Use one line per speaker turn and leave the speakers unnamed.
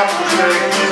have to